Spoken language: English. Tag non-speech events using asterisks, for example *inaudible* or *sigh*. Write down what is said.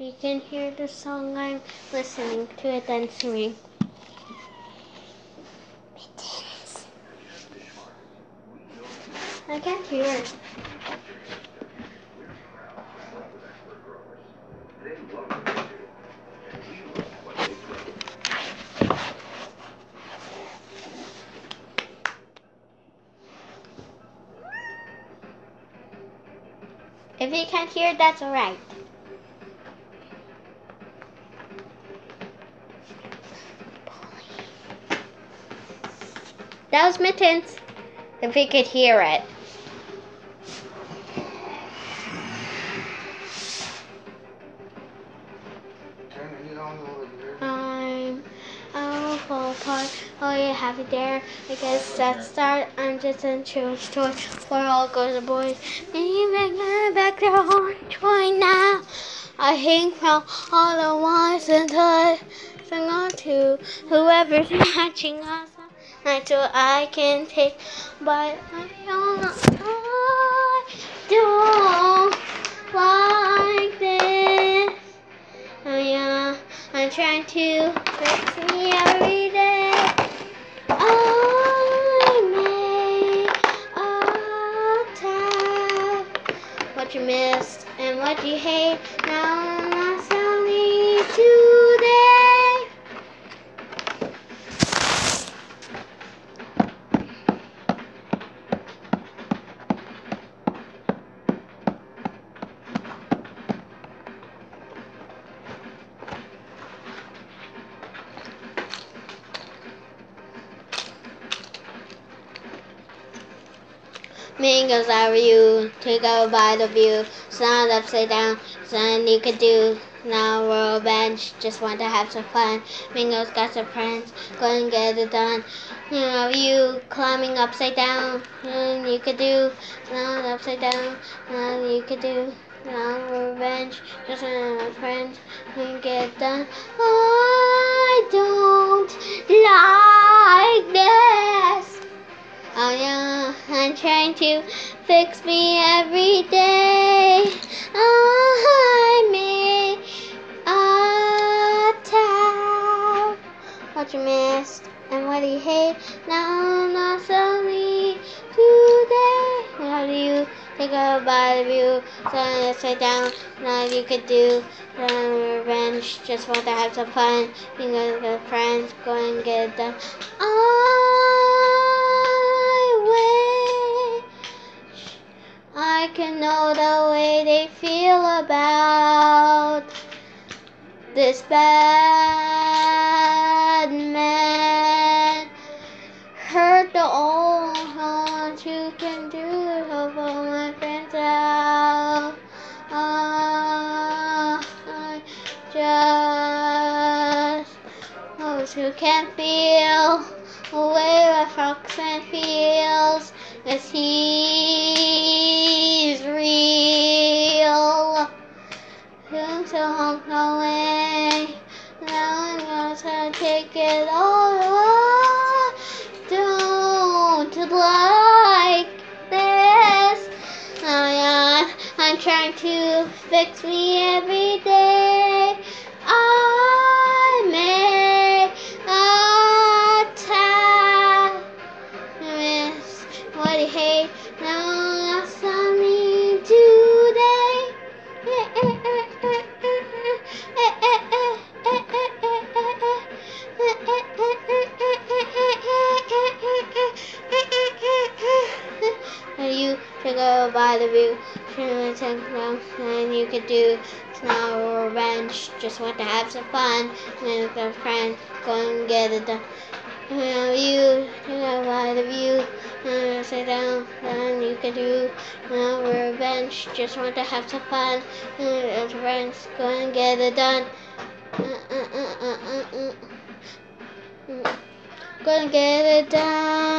If you can hear the song I'm listening to it, then swing. I can't hear it. If you can't hear, that's alright. That was Mittens. If we could hear it. I'm I'll fall apart. Oh, you happy there? I guess that's start. I'm just a child's toy. Where all goes the boys. Maybe back, back to home toy now. I hang from all the ones and toys. Sing on to whoever's *laughs* matching us until I can take. But I don't, I don't like this. Oh yeah, I'm trying to fix me every day. I make a tell what you missed and what you hate. Now I'm suddenly today. Mangoes are you, take a bite of you, sound upside down, something you could do. Now a bench, just want to have some fun. Mangle's got some friends, go and get it done. You know, you climbing upside down, nothing you could do. Sound upside down, nothing you could do. Now bench, just want to have friends, go and get it done. I don't like this. Oh I'm trying to fix me every day. I made a tell what you missed and what you hate. Now I'm not suddenly today. How do you take a bite of you? Something upside down. Now you could do some revenge. Just want to have some fun. Being with friends, go and get it done. I feel about this bad man. Hurt the old you can do it. All my friends out. I just those who can feel away what Foxman feels as he's gonna it all. Don't like this. Oh uh, yeah, I'm trying to fix me every day. I make a. Miss what you hate. Now You to go by the view, and you could do. Not a revenge, just want to have some fun. And with a friend, go and get it done. You to go by the view, and sit down, and you could do. Not a revenge, just want to have some fun. Uh, and with friends, go and get it done. Uh, go and get it done.